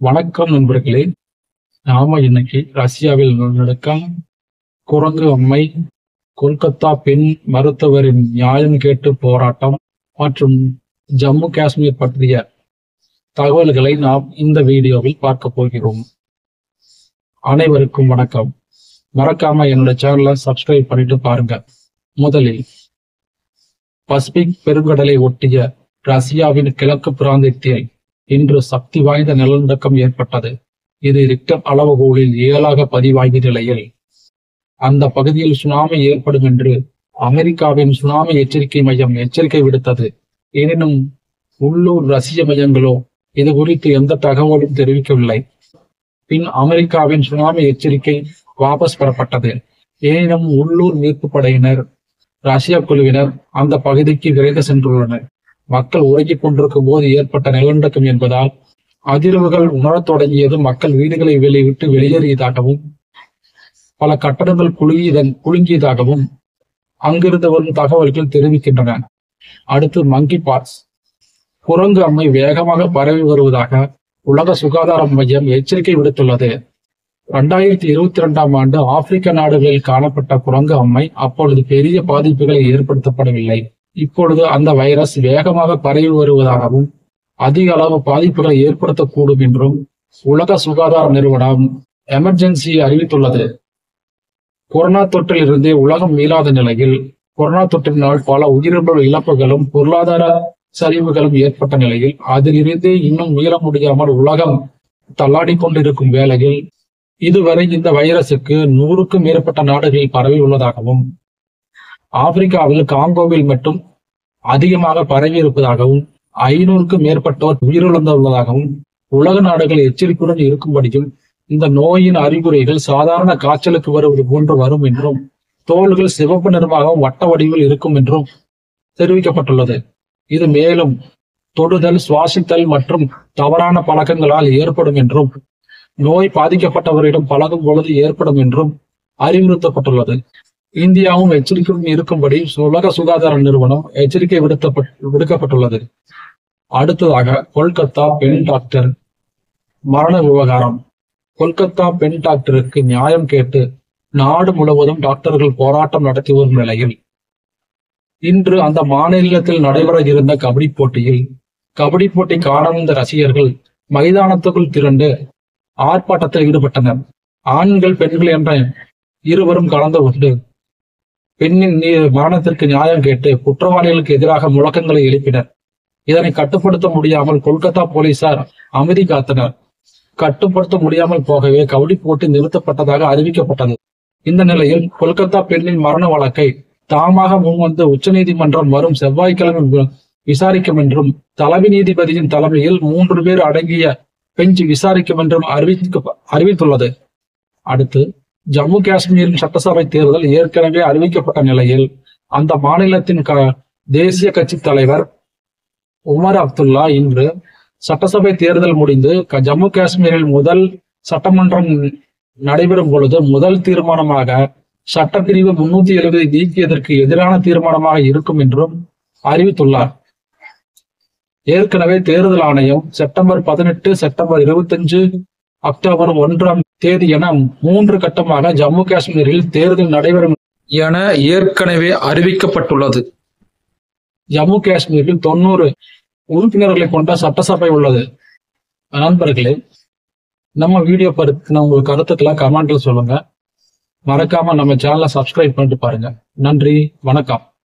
வணக்கம் நண்பர்களே. நாம இன்னைக்கு ரஷ்யாவில் நடக்கும் குரங்கு அம்மை கொல்கத்தா பெண் மருத்துவரின் நியாயம் கேட்டு போராட்டம் மற்றும் ஜம்மு காஷ்மீர் பற்றிய தகவல்களை நாம் இந்த வீடியோவில் பார்க்க போகிறோம். அனைவருக்கும் வணக்கம். மறக்காம என்னோட சேனலை சப்ஸ்கிரைப் பண்ணிட்டு பாருங்க. முதலில் பசிபிக் பெருங்கடலை ஒட்டிய ரஷ்யாவின் கிழக்கு பிராந்தியத்தில் இன்று சக்தி வாய்ந்த நிலநடுக்கம் ஏற்பட்டது. இது ரிக்டர் அளவுகோலில் ஏழாக பதிவாகிய நிலையில். அந்த பகுதியில் சுனாமி ஏற்படும் என்று அமெரிக்காவின் சுனாமி எச்சரிக்கை மையம் எச்சரிக்கை விடுத்தது. எனினும் உள்ளூர் ரஷ்ய மையங்களோ இது குறித்து எந்த தகவலும் தெரிவிக்கவில்லை. பின் அமெரிக்காவின் சுனாமி எச்சரிக்கை வாபஸ் பெறப்பட்டது. எனினும் உள்ளூர் மீட்பு படையினர் ரஷ்யா குழுவினர் அந்த பகுதிக்கு விரைந்து சென்றுள்ளனர். மக்கள் உறங்கிக் கொண்டிருக்கும் போது ஏற்பட்ட நிலநடுக்கம் என்பதால் அதிர்வுகள் உணரத் தொடங்கியது மக்கள் வீடுகளை வெளியிட்டு வெளியேறியதாகவும் பல கட்டடங்கள் குலுங்கியதன் குலுங்கியதாகவும் அங்கிருந்து வரும் தகவல்கள் தெரிவிக்கின்றன. அடுத்து மங்கி பார்ஸ் குரங்கு அம்மை வேகமாக பரவி வருவதாக உலக சுகாதார மையம் எச்சரிக்கை விடுத்துள்ளது. இரண்டாயிரத்தி இருபத்தி இரண்டாம் ஆண்டு ஆப்பிரிக்க நாடுகளில் காணப்பட்ட குரங்கு அம்மை அப்பொழுது பெரிய பாதிப்புகளை ஏற்படுத்தப்படவில்லை. இப்பொழுது அந்த வைரஸ் வேகமாக பரவி வருவதாகவும் அதிக அளவு பாதிப்புகளை ஏற்படுத்தக்கூடும் என்றும் உலக சுகாதார நிறுவனம் எமர்ஜென்சி அறிவித்துள்ளது. கொரோனா தொற்றிலிருந்து உலகம் மீளாத நிலையில் கொரோனா தொற்றினால் பல உயிரிழப்பு இழப்புகளும் பொருளாதார சரிவுகளும் ஏற்பட்ட நிலையில் அதிலிருந்தே இன்னும் மீள முடியாமல் உலகம் தள்ளாடி கொண்டிருக்கும் வேளையில் இதுவரை இந்த வைரசுக்கு நூறுக்கும் மேற்பட்ட நாடுகளில் பரவி உள்ளதாகவும் ஆப்பிரிக்காவில் காங்கோவில் மட்டும் அதிகமாக பரவி இருப்பதாகவும் ஐநூறுக்கும் மேற்பட்டோர் உயிரிழந்துள்ளதாகவும் உலக நாடுகள் எச்சரிக்கையுடன் இருக்கும்படியும் இந்த நோயின் அறிகுறிகள் சாதாரண காய்ச்சலுக்கு வருவது போன்று வரும் என்றும் தோள்கள் சிவப்பு நிறமாகவும் வட்ட வடிவில் இருக்கும் என்றும் தெரிவிக்கப்பட்டுள்ளது. இது மேலும் தொடுதல் சுவாசித்தல் மற்றும் தவறான பழக்கங்களால் ஏற்படும் என்றும் நோய் பாதிக்கப்பட்டவரிடம் பழகும் பொழுது ஏற்படும் என்றும் அறிவுறுத்தப்பட்டுள்ளது. இந்தியாவும் எச்சரிக்கையுடன் இருக்கும்படி உலக சுகாதார நிறுவனம் எச்சரிக்கை விடுத்தப்பட்டு விடுக்கப்பட்டுள்ளது. அடுத்ததாக கொல்கத்தா பெண் டாக்டர் மரண விவகாரம். கொல்கத்தா பெண் டாக்டருக்கு நியாயம் கேட்டு நாடு முழுவதும் டாக்டர்கள் போராட்டம் நடத்தி வரும் நிலையில் இன்று அந்த மாநிலத்தில் நடைபெற இருந்த கபடி போட்டியில் கபடி போட்டி காணவந்த ரசிகர்கள் மைதானத்துக்குள் திரண்டு ஆர்ப்பாட்டத்தில் ஈடுபட்டனர். ஆண்கள் பெண்கள் என்ற இருவரும் கலந்து கொண்டு பெண்ணின் நீ மரணத்திற்கு நியாயம் கேட்டு குற்றவாளிகளுக்கு எதிராக முழக்கங்களை எழுப்பினர். இதனை கட்டுப்படுத்த முடியாமல் கொல்கத்தா போலீசார் அமைதி காத்தனர். கட்டுப்படுத்த முடியாமல் போகவே கவுடி போட்டு நிறுத்தப்பட்டதாக அறிவிக்கப்பட்டது. இந்த நிலையில் கொல்கத்தா பெண்ணின் மரண வழக்கை தாமாக முன்வந்து உச்சநீதிமன்றம் வரும் செவ்வாய்க்கிழமை விசாரிக்கும் என்றும் தலைமை நீதிபதியின் தலைமையில் மூன்று பேர் அடங்கிய பெஞ்ச் விசாரிக்கும் என்றும் அறிவித்து அறிவித்துள்ளது. அடுத்து ஜம்மு காஷ்மீரின் சட்டசபை தேர்தல் ஏற்கனவே அறிவிக்கப்பட்ட நிலையில் அந்த மாநிலத்தின் க தேசிய கட்சி தலைவர் உமர் அப்துல்லா இன்று சட்டசபை தேர்தல் முடிந்து ஜம்மு காஷ்மீரில் முதல் சட்டமன்றம் நடைபெறும் பொழுது முதல் தீர்மானமாக சட்டப்பிரிவு முன்னூத்தி எழுபதை நீக்கியதற்கு எதிரான தீர்மானமாக இருக்கும் என்றும் அறிவித்துள்ளார். ஏற்கனவே தேர்தல் ஆணையம் செப்டம்பர் பதினெட்டு செப்டம்பர் இருபத்தஞ்சு அக்டோபர் ஒன்றாம் தேதி என மூன்று கட்டமாக ஜம்மு காஷ்மீரில் தேர்தல் நடைபெறும் என ஏற்கனவே அறிவிக்கப்பட்டுள்ளது. ஜம்மு காஷ்மீரில் தொண்ணூறு உறுப்பினர்களை கொண்ட சட்டசபை உள்ளது. நண்பர்களே நம்ம வீடியோ பருத்தின உங்க கருத்துக்களை கமெண்ட்ல சொல்லுங்க. மறக்காம நம்ம சேனலை சப்ஸ்கிரைப் பண்ணிட்டு பாருங்க. நன்றி வணக்கம்.